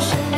是。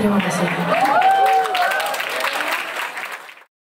Terima kasih.